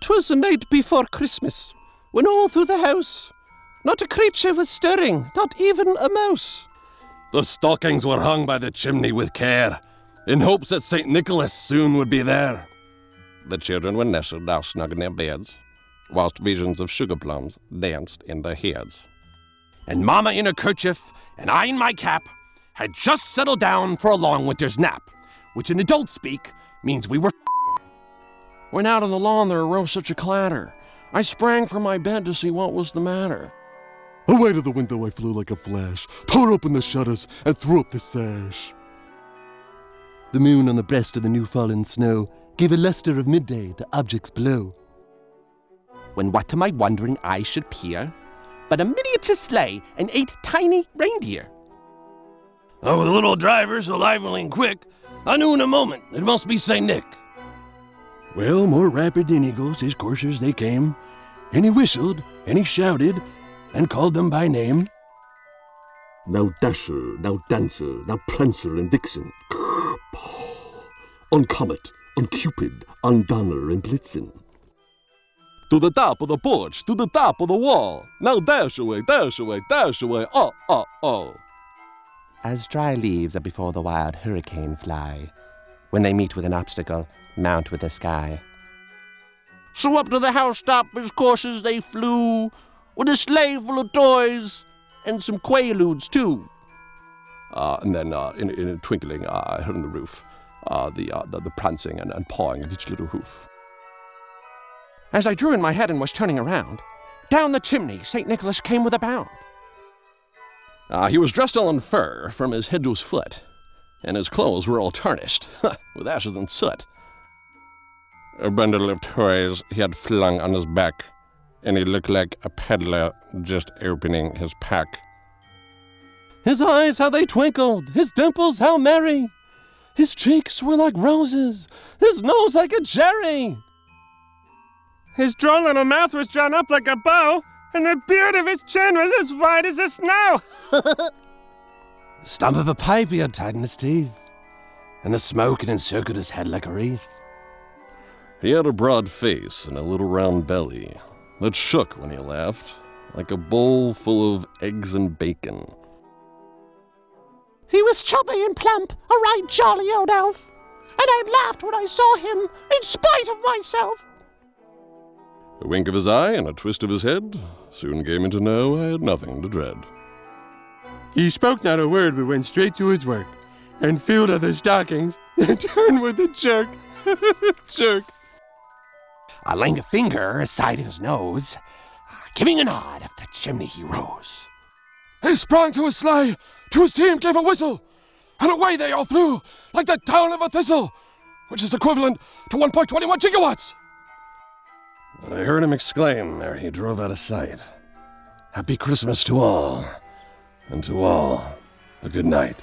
'Twas the night before Christmas, when all through the house, not a creature was stirring, not even a mouse. The stockings were hung by the chimney with care, in hopes that St. Nicholas soon would be there. The children were nestled now snug in their beds, whilst visions of sugar plums danced in their heads. And Mamma in her kerchief, and I in my cap, had just settled down for a long winter's nap, which in adult speak means we were. When out on the lawn there arose such a clatter, I sprang from my bed to see what was the matter. Away to the window I flew like a flash, tore open the shutters, and threw up the sash. The moon on the breast of the new fallen snow gave a luster of midday to objects below. When what to my wondering eyes should peer, but a miniature sleigh and eight tiny reindeer. Oh, the little driver so lively and quick, I knew in a moment it must be St. Nick. Well, more rapid than eagles, his coursers they came, and he whistled, and he shouted, and called them by name. Now Dasher, now Dancer, now Prancer and Vixen. On Comet, on Cupid, on Donner and Blitzen. To the top of the porch, to the top of the wall. Now dash away, dash away, dash away, oh, oh, oh. As dry leaves are before the wild hurricane fly, when they meet with an obstacle, mount with the sky. So up to the housetop as coursers they flew, with a sleigh full of toys, and some quaaludes too. Uh, and then, uh, in, in a twinkling, uh, I heard on the roof uh, the, uh, the, the prancing and, and pawing of each little hoof. As I drew in my head and was turning around, down the chimney St. Nicholas came with a bound. Uh, he was dressed all in fur from his head to his foot, and his clothes were all tarnished with ashes and soot. A bundle of toys he had flung on his back, and he looked like a peddler just opening his pack. His eyes, how they twinkled, his dimples, how merry. His cheeks were like roses, his nose like a cherry. His droll little mouth was drawn up like a bow, and the beard of his chin was as wide as the snow. Stump of a pipe he had tied in his teeth, and the smoke had encircled his head like a wreath. He had a broad face and a little round belly that shook when he laughed, like a bowl full of eggs and bacon. He was chubby and plump, a right jolly old elf, and I laughed when I saw him, in spite of myself. A wink of his eye and a twist of his head soon gave me to know I had nothing to dread. He spoke not a word, but went straight to his work, and filled other stockings, then turned with a jerk. jerk. I laying a finger aside his nose, giving a nod up the chimney he rose. He sprang to his sleigh, to his team gave a whistle, and away they all flew like the down of a thistle, which is equivalent to 1.21 gigawatts. But I heard him exclaim ere he drove out of sight. Happy Christmas to all, and to all a good night.